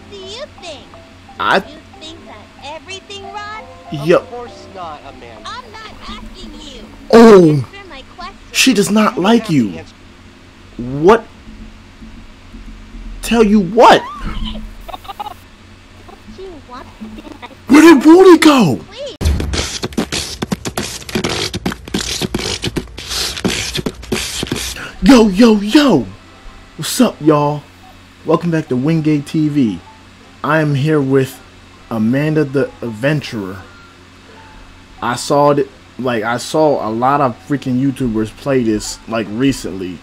What do you think? I You think that everything rots? yo Of course not, Amanda. I'm not asking you. oh my she does not You like you. What? Tell you what? She wants to be my Where did Wooly go? please. Yo, yo, yo! What's up, y'all? Welcome back to Wingate TV. I am here with Amanda the Adventurer. I saw it, like, I saw a lot of freaking YouTubers play this, like, recently.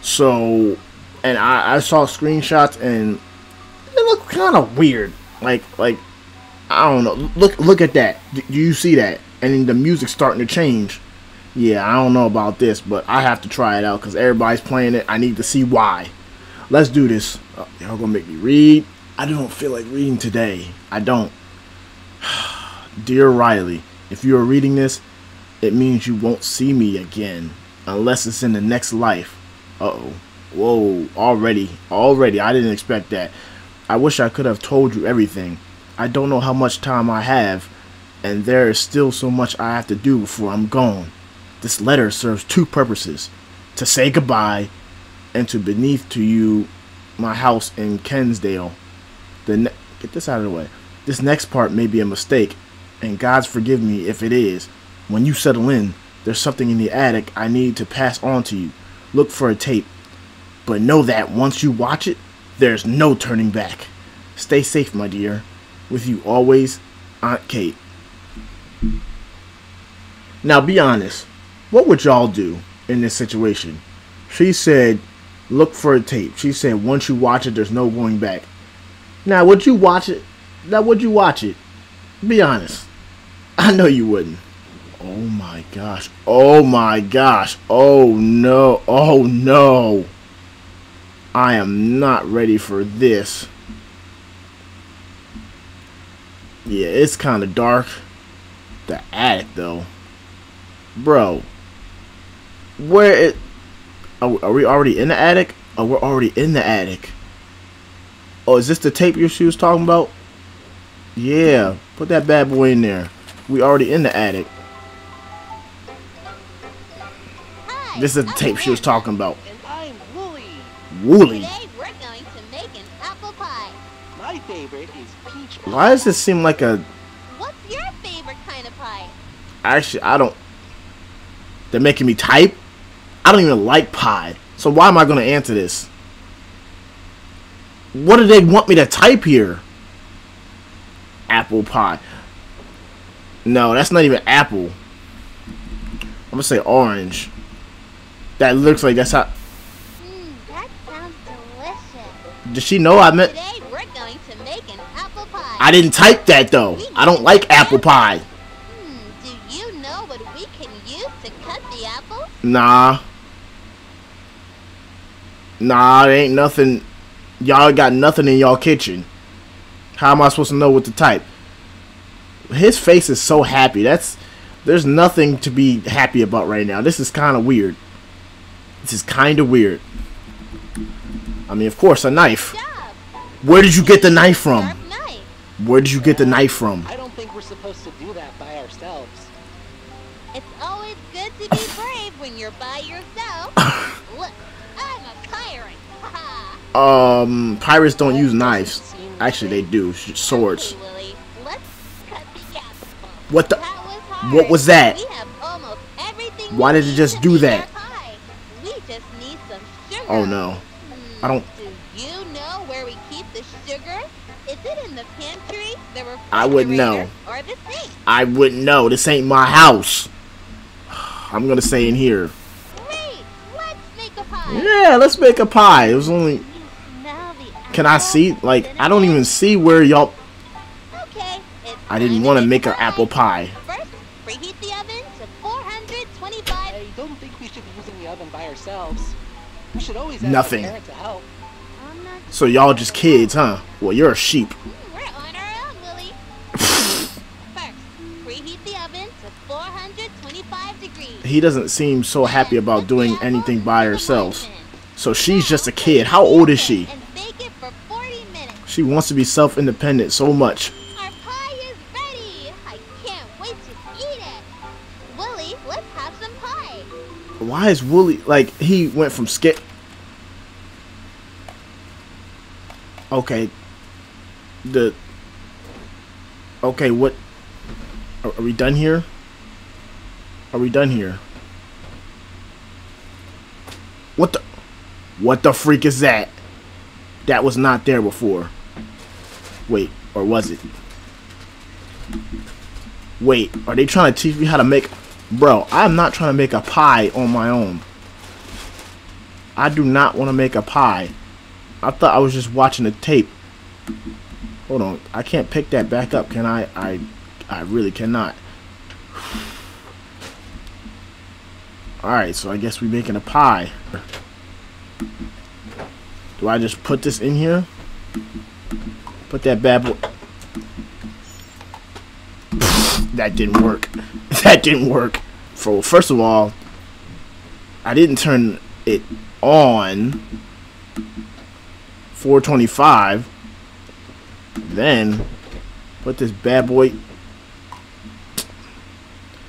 So, and I, I saw screenshots and it looked kind of weird. Like, like, I don't know. Look, look at that. Do you see that? And the music's starting to change. Yeah, I don't know about this, but I have to try it out because everybody's playing it. I need to see why. Let's do this. Oh, y'all gonna make me read? I don't feel like reading today. I don't. Dear Riley, if you are reading this, it means you won't see me again unless it's in the next life. Uh oh. Whoa, already. Already. I didn't expect that. I wish I could have told you everything. I don't know how much time I have, and there is still so much I have to do before I'm gone. This letter serves two purposes to say goodbye and to beneath to you my house in Kensdale. The ne- get this out of the way. This next part may be a mistake, and God's forgive me if it is. When you settle in, there's something in the attic I need to pass on to you. Look for a tape, but know that once you watch it, there's no turning back. Stay safe, my dear. With you always, Aunt Kate. Now be honest. What would y'all do in this situation? She said, look for a tape. She said, once you watch it, there's no going back. Now, would you watch it? Now, would you watch it? Be honest. I know you wouldn't. Oh my gosh. Oh my gosh. Oh no. Oh no. I am not ready for this. Yeah, it's kind of dark. The attic, though. Bro. Where it. Are, we- are we already in the attic? Oh, we're already in the attic. Oh, is this the tape your she was talking about? Yeah, put that bad boy in there. We already in the attic. Hi, This is the I'm tape she was talking about. And I'm Wooly. Wooly. Today we're going to make an apple pie. My favorite is peach pie. Why does this seem like a. What's your favorite kind of pie? Actually, I don't. They're making me type? I don't even like pie. So why am I going to answer this? What do they want me to type here? Apple pie. No, that's not even apple. I'm to say orange. That looks like that's how. Mmm, that sounds delicious. Does she know I meant. Today we're going to make an apple pie. I didn't type that though. I don't like apple pie. Hmm, do you know what we can use to cut the apple? Nah. Nah, there ain't nothing. Y'all got nothing in y'all kitchen. How am I supposed to know what to type? His face is so happy. That's there's nothing to be happy about right now. This is kind of weird. This is kind of weird. I mean, of course, a knife. Where did you get the knife from? Where did you get the knife from? I don't think we're supposed to do that by ourselves. It's always good to be brave when you're by yourself. Look, I'm a pirate. Um, pirates don't use knives. Actually, they do. Swords. Okay, Wooly, let's cut the apple. What the? What was that? We have almost everything Why did it just do that? our pie. We just need some sugar. Oh no. Hmm, I don't- you know where we keep the sugar? Is it in the pantry, the I wouldn't know. or the sink? I wouldn't know. This ain't my house. I'm gonna stay in here. Great, let's make a pie. Yeah, let's make a pie. It was only. Smell the Can I see? Like, I don't even see where y'all. Okay, I didn't want to to make a an apple pie. First, preheat the oven to 425. I don't think we should be using the oven by ourselves. We should always ask Nothing. to help. So y'all just kids, huh? Well, you're a sheep. We're on our own, Wooly. First, preheat the oven to 425 degrees. He doesn't seem so happy about doing anything by in the herself. So she's just a kid. How old is she? And bake it for 40 minutes. She wants to be self-independent so much. Our pie is ready. I can't wait to eat it. Wooly, let's have some pie. Why is Wooly like he went from skip? Okay. The. Okay, what? Are, are we done here? Are we done here? What the? What the freak is that? That was not there before. Wait, or was it? Wait, are they trying to teach me how to make... Bro, I'm not trying to make a pie on my own. I do not want to make a pie. I thought I was just watching the tape. Hold on. I can't pick that back up, can I? I I really cannot. Alright, so I guess we're making a pie. Do I just put this in here? Put that bad boy... that didn't work. That didn't work. For first of all, I didn't turn it on 425. Then put this bad boy.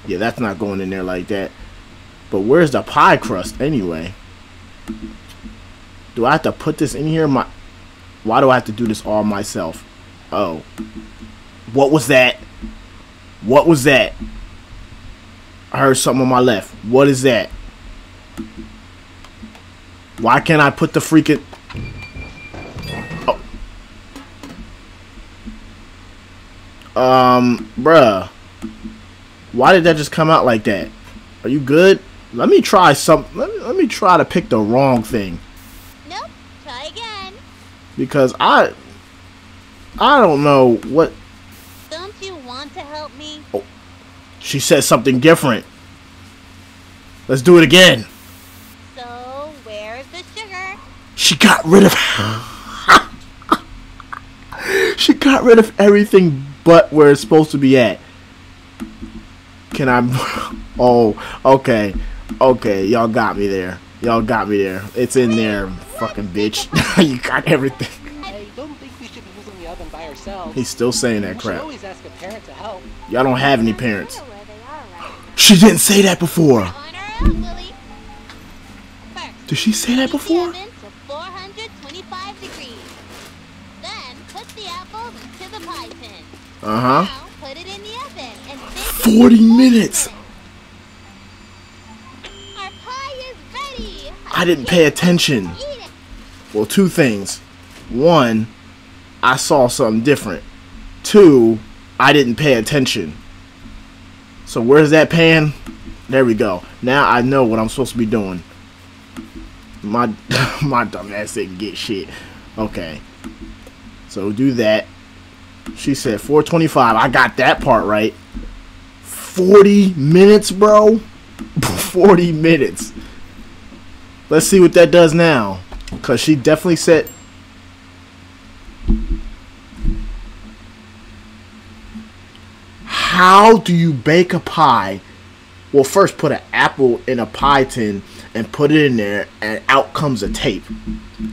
Yeah, that's not going in there like that. But where's the pie crust anyway? Do I have to put this in here? My, why do I have to do this all myself? Oh, what was that? What was that? I heard something on my left. What is that? Why can't I put the freaking... Oh. Um, bruh. Why did that just come out like that? Are you good? Let me try some... Let me, let me try to pick the wrong thing. Nope, try again. Because I... I don't know what... Don't you want to help me? Oh, she said something different. Let's do it again. So, where's the sugar? She got rid of. she got rid of everything but where it's supposed to be at. Can I? Oh, okay, okay. Y'all got me there. Y'all got me there. It's in there, fucking bitch. you got everything. I don't think we should be using the oven by ourselves. He's still saying that crap. always ask a parent to help. Y'all don't have any parents. know where they are right She didn't say that before. now. On her own, Wooly. First, Did she say that before? oven to 425 degrees. Then, put the apples into the pie tin. Uh huh. Put it in the oven and 40 minutes. Our pie is ready. I didn't pay attention. Well, two things. One, I saw something different. Two, I didn't pay attention. So where's that pan? There we go. Now I know what I'm supposed to be doing. My my dumb ass didn't get shit. Okay. So do that. She said 425. I got that part right. 40 minutes, bro. 40 minutes. Let's see what that does now. Cause she definitely said How do you bake a pie? Well, first put an apple in a pie tin and put it in there, and out comes a tape.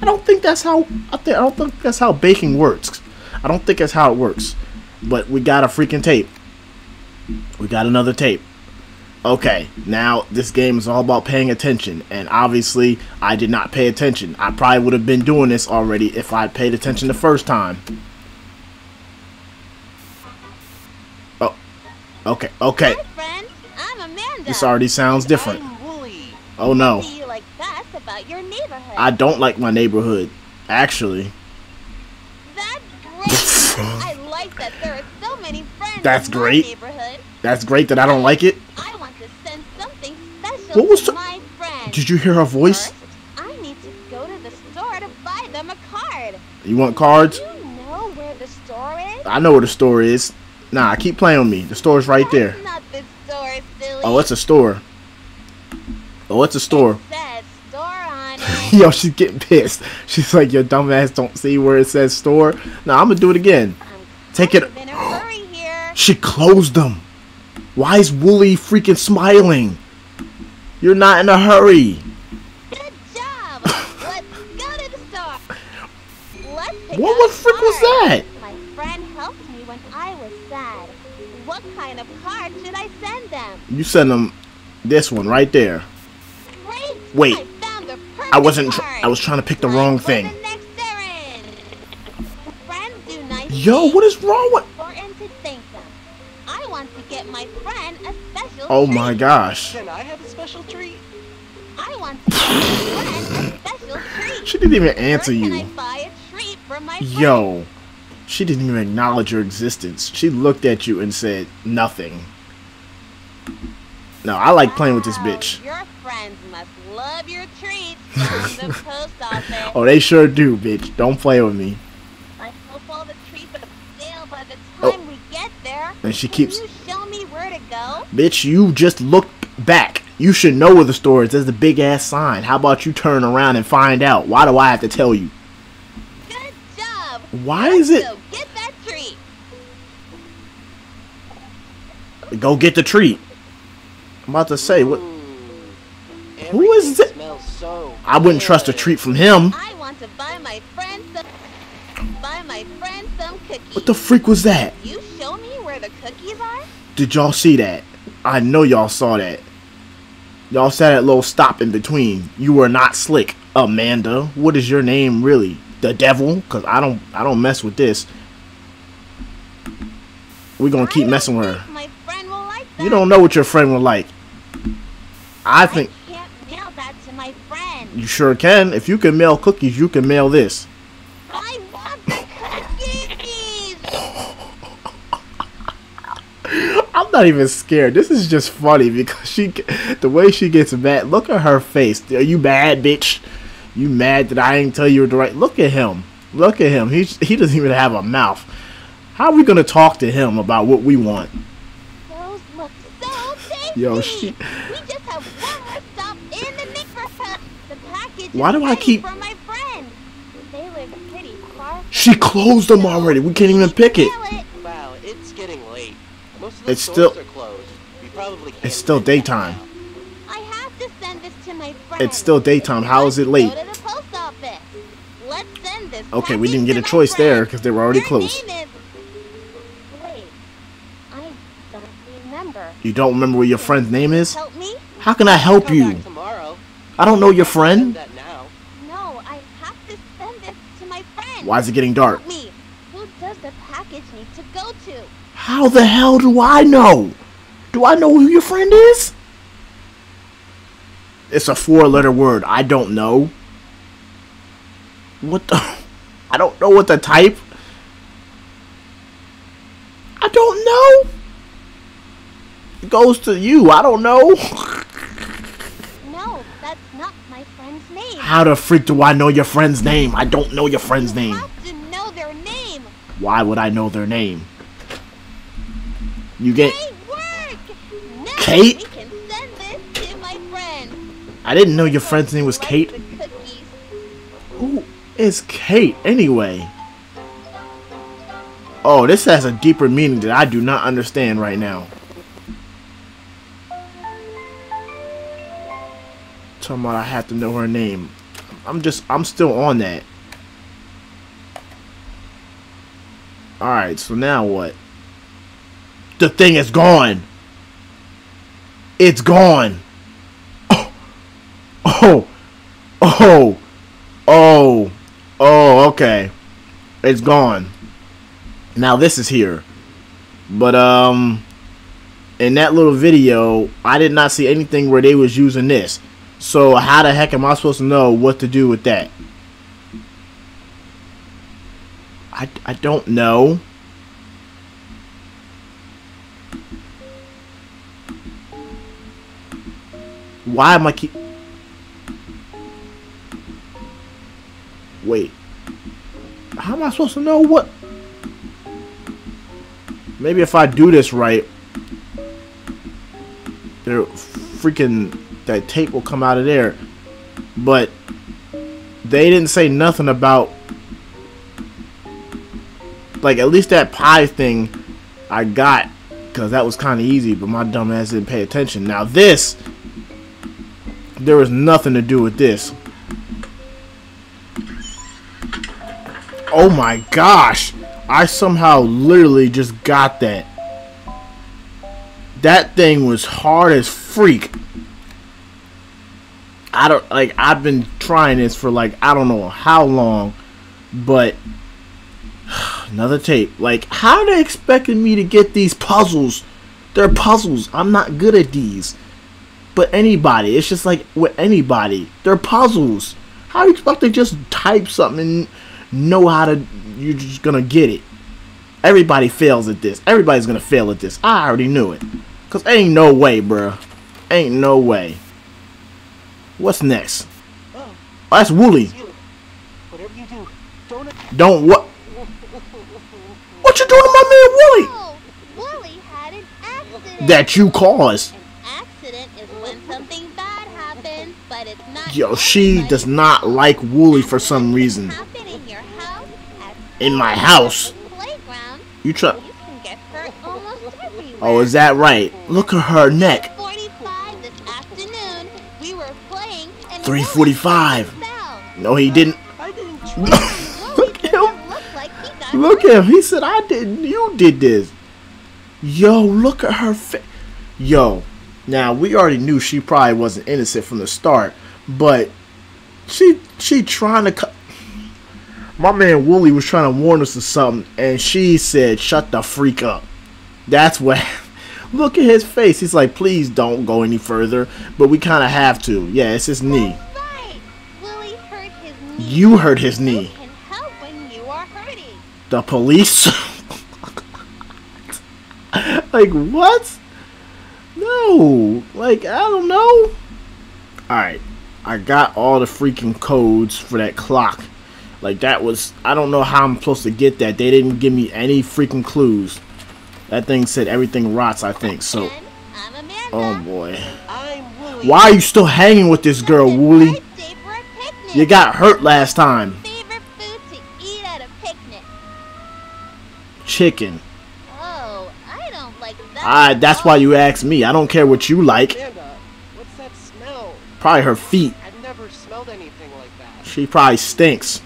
I don't think that's how. I think I don't think that's how baking works. I don't think that's how it works. But we got a freaking tape. We got another tape. Okay, now this game is all about paying attention, and obviously I did not pay attention. I probably would have been doing this already if I paid attention the first time. Oh, okay, okay. Hi. I'm This already sounds different. Oh no, Do like that about your neighborhood? I don't like my neighborhood. Actually, That's great. I like that there are so many friends That's great. neighborhood. that's great that I don't like it. I want to send something special What was the-. Did you hear her voice? First, I need to go to the store to buy them a card. You want cards? Do you know where the store is? I know where the store is. Nah, keep playing with me. The store's right there. Not the store, silly. Oh, it's a store. Oh, it's a store. It says store on it. Yo, she's getting pissed. She's like, your dumbass don't see where it says store. Nah, I'm gonna do it again. I'm Take it. in a hurry here. She closed them. Why is Wooly freaking smiling? You're not in a hurry. Good job. Let's go to the store. Let's What was frick was that? My friend helped me when I was sad. What kind of card should I send them? You send them this one right there. Great! Wait. I found the I wasn't. I was trying to pick the card. wrong thing. the next errand. Friends do nice Yo, what is wrong with? important to thank them. I want to get my friend Oh treat. my gosh. Can I have a special treat? I want to get a special treat. She didn't even answer can I you. buy a treat for my friend? Yo, she didn't even acknowledge your existence. She looked at you and said nothing. No, I like playing with this bitch. Your friends must love your treats from the post office. Oh, they sure do, bitch. Don't play with me. I hope all the treats are stale by the Oh. time we get there. And she Can keeps- you show me where to go? Bitch, you just look back. You should know where the store is. There's a big ass sign. How about you turn around and find out? Why do I have to tell you? Good job. Why is it? So get that treat. Go get the treat. I'm about to say what? Mm. Who is Everything it? So. I wouldn't trust a treat from him. I want to buy my friend some. Buy my friend some cookies. What the freak was that? You show me where the cookies are. Did y'all see that? I know y'all saw that. Y'all saw that little stop in between. You were not slick, Amanda. What is your name really? The devil? Cause I don't I don't mess with this. We gonna keep messing with her. My friend will like that. You don't know what your friend will like. I think I can't mail that to my friend. you sure can. If you can mail cookies, you can mail this. I want the cookies. I'm not even scared. This is just funny because she, the way she gets mad. Look at her face. Are you mad, bitch? You mad that I ain't tell you the right? Look at him. Look at him. He's he doesn't even have a mouth. How are we gonna talk to him about what we want? Those so. Yo, she- We just have one more stop in the neighborhood. The package Why do I keep- for my friend. They live pretty far. She closed them already. We can't even pick it. Mail it. Wow, it's getting late. Most of the It's still- closed. We probably can't It's still daytime. I have to send this to my friend. It's still daytime. How is it late? Go to the post office. Let's send this. Okay, we didn't get a my choice there because they were already Your closed. name is- Wait, I don't remember. You don't remember what your friend's name is? Help me? How can I help you? tomorrow. I don't know your friend. No, I have to send this to my friend. Why is it getting dark? Help me. Who does the package need to go to? How the hell do I know? Do I know who your friend is? It's a four letter word. I don't know. What the? I don't know what the type. I don't know. It goes to you. I don't know. No, that's not my friend's name. How the freak do I know your friend's name? I don't know your friend's you name. have to know their name. Why would I know their name? You get. Kate? we can send this to my friend. I didn't know your friend's name was Kate. Who is Kate anyway? Oh, this has a deeper meaning that I do not understand right now. Talking about I have to know her name. I'm just, I'm still on that. Alright, so now what? The thing is gone. It's gone. Oh. Oh. Oh. Oh, Oh, okay. It's gone. Now this is here. But um in that little video, I did not see anything where they was using this. So how the heck am I supposed to know what to do with that? I, I don't know. Why am I keep Wait. How am I supposed to know what? Maybe if I do this right, there freaking that tape will come out of there. But they didn't say nothing about like at least that pie thing I got because that was kind of easy, but my dumb ass didn't pay attention. Now this, there was nothing to do with this. Oh my gosh. I somehow literally just got that. That thing was hard as freak. I don't like I've been trying this for like I don't know how long, but another tape. Like how are they expecting me to get these puzzles? They're puzzles. I'm not good at these. But anybody, it's just like with anybody, they're puzzles. How do you expect to just type something and know how to? You're just gonna get it. Everybody fails at this. Everybody's gonna fail at this. I already knew it. Cause ain't no way, bruh. Ain't no way. What's next? Oh, Oh, that's Wooly. Whatever you do, don't. Don't what? What you doing to my man Wooly? Oh, Wooly had an accident. That you caused. An accident is when something bad happens, but it's not. Yo, she does not like Wooly for some reason. In my house? You try. Oh, is that right? Look at her neck. 45 this afternoon, we were playing and 3:45. Wooly. No, he didn't. Look at him. Look at him. He said, I didn't. You did this. Yo, look at her face. Yo. Now, we already knew she probably wasn't innocent from the start, but she she trying to cut. My man Wooly was trying to warn us of something, and she said, "Shut the freak up." That's what. Look at his face. He's like, "Please don't go any further," but we kind of have to. Yeah, it's his knee. Right. Hurt his knee. You hurt his knee. can help when you are hurting? The police? like, what? No. Like, I don't know. Alright. I got all the freaking codes for that clock. Like, that was. I don't know how I'm supposed to get that. They didn't give me any freaking clues. That thing said everything rots, I think. So. And I'm Amanda. Oh, boy. Why are you still hanging with this girl, Wooly? my day for a picnic. You got hurt last time. favorite food to eat at a picnic. Chicken. Oh, I don't like that. Ah, that's why you asked me. I don't care what you like. Amanda, what's that smell? Probably her feet. She probably stinks.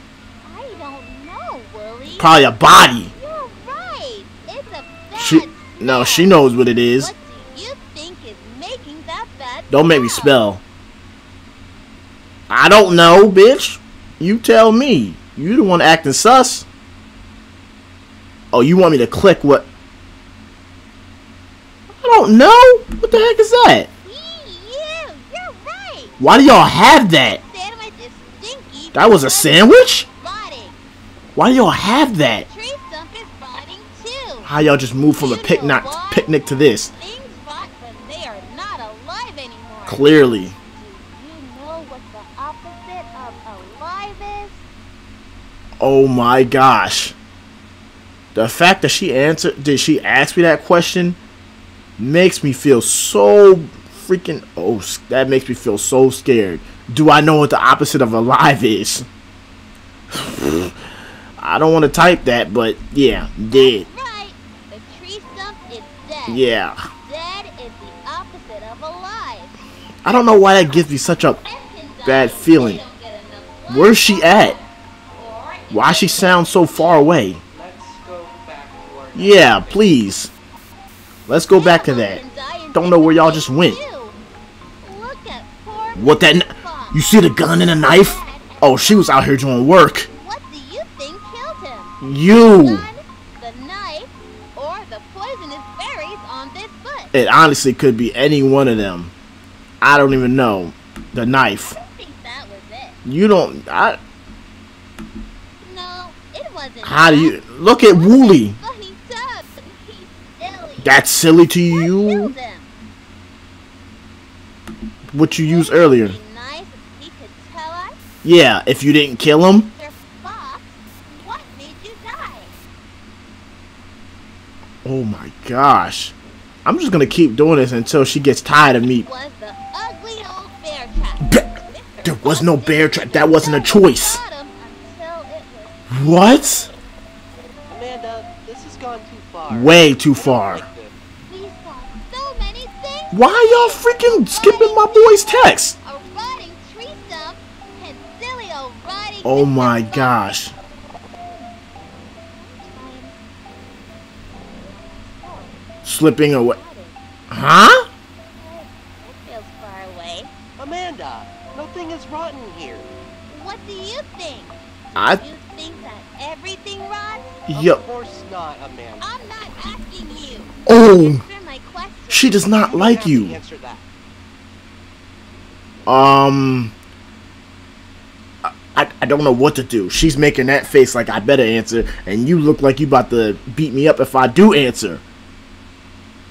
I don't know, Wooly. Probably a body. You're right. It's a bad She no, she knows what it is. What do you think is making that bad Don't make me spell. I don't know, bitch. You tell me. You the one acting sus. Oh, you want me to click what? I don't know. What the heck is that? Yee, you're right. Why do y'all have that? That was a sandwich? Why do y'all have that? How y'all just moved from a picnic picnic to this? Clearly. Oh my gosh. The fact that she answered, did she ask me that question, makes me feel so freaking. Oh, that makes me feel so scared. Do I know what the opposite of alive is? I don't want to type that, but yeah, dead. Right. The tree stump is dead. Yeah. Dead is the opposite of alive. I don't know why that gives me such a. Plants can die Bad feeling. don't get enough Where's she at? Why she sound so far away? Let's go back to our. Yeah, please. Let's go back to that. Animals can die in Don't know where y'all just went. too. Look at poor What that? Mrs. N- Fox. you see the gun and a knife? Oh, she was out here doing work. What do you think killed him? You. The Gun, the knife, or the poisonous berries on this bush? It honestly could be any one of them. I don't even know. The knife. I think that was it. You don't. I. No, it wasn't. How do you look at Wooly? But he. He's silly. That's silly to you. What you used earlier? It'd be nice if he could tell us, Yeah. If you didn't kill him. Mr. What made you die? Oh my gosh. I'm just gonna keep doing this until she gets tired of me. Was the ugly old bear. Ba- Mr. there was no bear trap. That wasn't a choice. he got him until it was What? Amanda, this has gone too far. Way too far. We saw so many things. Why y'all freaking skipping my boy's text? Oh my gosh. Slipping away. Huh? That feels far away. Amanda, nothing is rotten here. What do you think? I... You think that everything rots? Yep. Of course not, Amanda. I'm not asking you. Oh! She does not like you. Answer that. Um... I, I don't know what to do. She's making that face like I better answer, and you look like you about to beat me up if I do answer.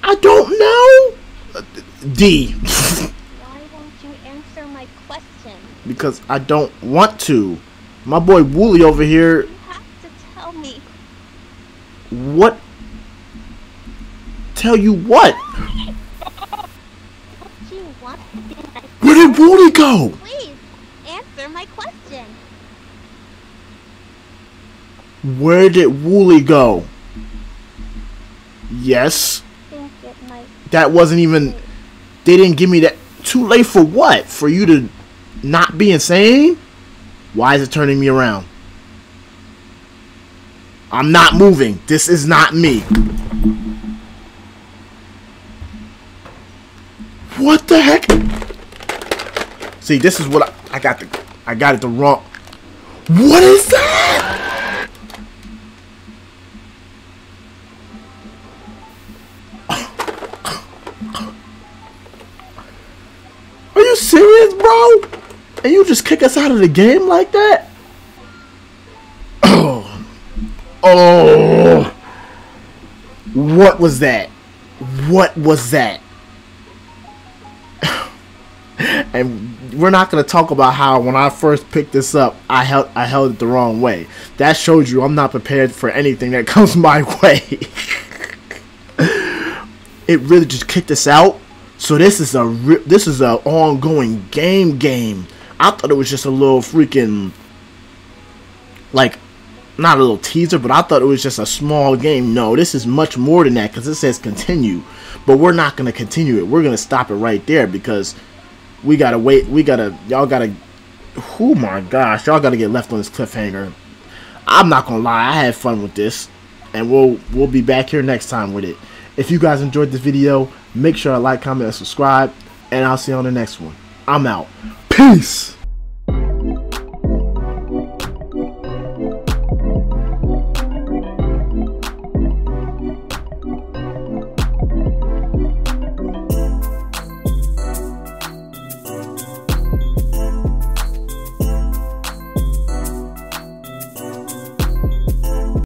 I don't know. D, Why won't you answer my question? because I don't want to. My boy Wooly over here. You have to tell me. What? Tell you what? Do you want to be my Where did Wooly go? Please, answer my question. Where did Wooly go? Yes. That wasn't even they didn't give me that too late for what? For you to not be insane? Why is it turning me around? I'm not moving. This is not me. What the heck? See this is what i, I got the i got it the wrong what is that serious, bro? And you just kick us out of the game like that? Oh. Oh. What was that? What was that? and we're not going to talk about how when I first picked this up, I held I held it the wrong way. That shows you I'm not prepared for anything that comes my way. it really just kicked us out. So this is a this is a ongoing game game. I thought it was just a little freaking like not a little teaser, but I thought it was just a small game. No, this is much more than that because it says continue. But we're not gonna continue it. We're gonna stop it right there because we gotta wait. We gotta y'all gotta. Oh my gosh, y'all gotta get left on this cliffhanger. I'm not gonna lie, I had fun with this, and we'll we'll be back here next time with it. If you guys enjoyed this video, make sure to like, comment, and subscribe, and I'll see you on the next one. I'm out. Peace.